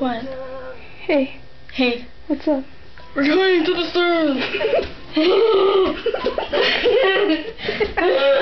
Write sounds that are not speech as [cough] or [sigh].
What? Hey. Hey. What's up? We're going to the stairs! [laughs] [laughs]